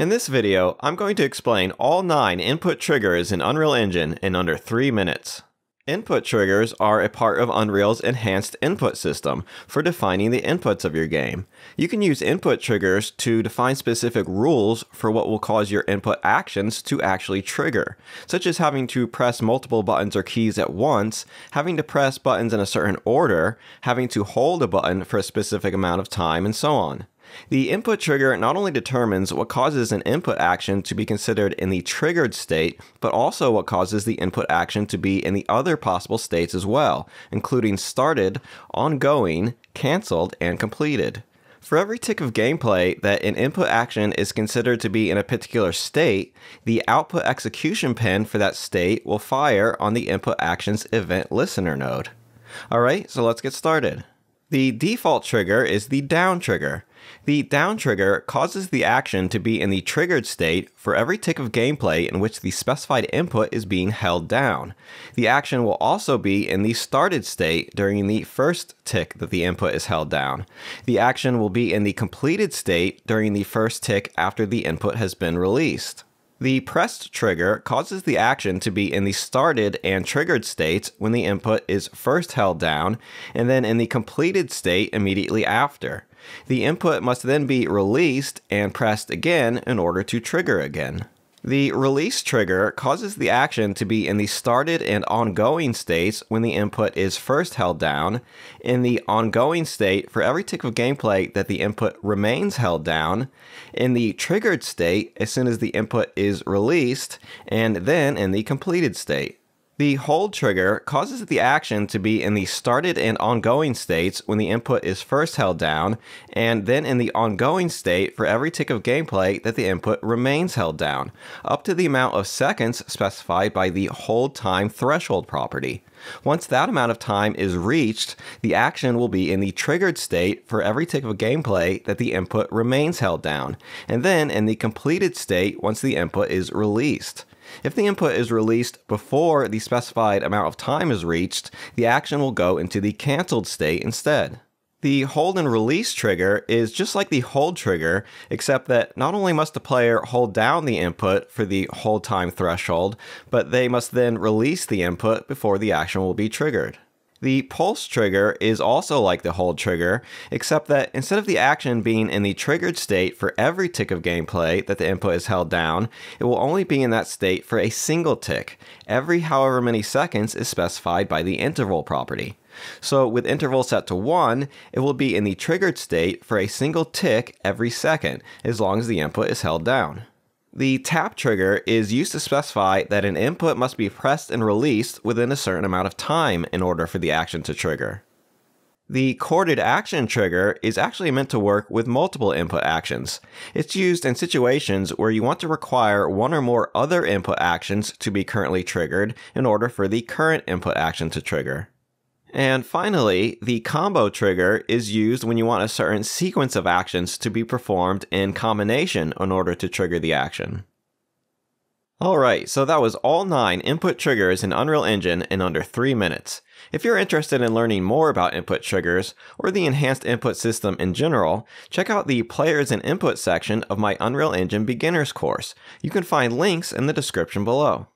In this video, I'm going to explain all 9 input triggers in Unreal Engine in under 3 minutes. Input triggers are a part of Unreal's enhanced input system for defining the inputs of your game. You can use input triggers to define specific rules for what will cause your input actions to actually trigger, such as having to press multiple buttons or keys at once, having to press buttons in a certain order, having to hold a button for a specific amount of time, and so on. The input trigger not only determines what causes an input action to be considered in the triggered state, but also what causes the input action to be in the other possible states as well, including started, ongoing, cancelled, and completed. For every tick of gameplay that an input action is considered to be in a particular state, the output execution pin for that state will fire on the input action's event listener node. Alright, so let's get started. The default trigger is the down trigger. The down trigger causes the action to be in the triggered state for every tick of gameplay in which the specified input is being held down. The action will also be in the started state during the first tick that the input is held down. The action will be in the completed state during the first tick after the input has been released. The pressed trigger causes the action to be in the started and triggered states when the input is first held down, and then in the completed state immediately after. The input must then be released and pressed again in order to trigger again. The release trigger causes the action to be in the started and ongoing states when the input is first held down, in the ongoing state for every tick of gameplay that the input remains held down, in the triggered state as soon as the input is released, and then in the completed state. The hold trigger causes the action to be in the started and ongoing states when the input is first held down, and then in the ongoing state for every tick of gameplay that the input remains held down, up to the amount of seconds specified by the hold time threshold property. Once that amount of time is reached, the action will be in the triggered state for every tick of gameplay that the input remains held down, and then in the completed state once the input is released. If the input is released before the specified amount of time is reached, the action will go into the cancelled state instead. The hold and release trigger is just like the hold trigger, except that not only must the player hold down the input for the hold time threshold, but they must then release the input before the action will be triggered. The pulse trigger is also like the hold trigger, except that instead of the action being in the triggered state for every tick of gameplay that the input is held down, it will only be in that state for a single tick. Every however many seconds is specified by the interval property. So with interval set to 1, it will be in the triggered state for a single tick every second, as long as the input is held down. The tap trigger is used to specify that an input must be pressed and released within a certain amount of time in order for the action to trigger. The chorded action trigger is actually meant to work with multiple input actions. It's used in situations where you want to require one or more other input actions to be currently triggered in order for the current input action to trigger. And finally, the combo trigger is used when you want a certain sequence of actions to be performed in combination in order to trigger the action. Alright, so that was all 9 input triggers in Unreal Engine in under 3 minutes. If you're interested in learning more about input triggers, or the enhanced input system in general, check out the Players and Input section of my Unreal Engine Beginners course. You can find links in the description below.